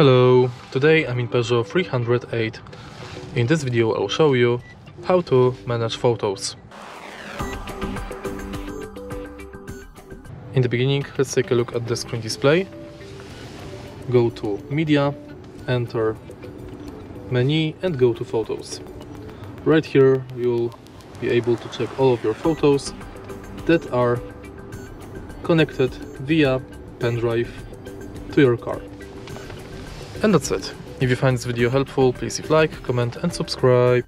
Hello, today I'm in Peugeot 308. In this video I'll show you how to manage photos. In the beginning, let's take a look at the screen display. Go to Media, enter Menu and go to Photos. Right here you'll be able to check all of your photos that are connected via pen drive to your car. And that's it. If you find this video helpful, please leave like, comment and subscribe.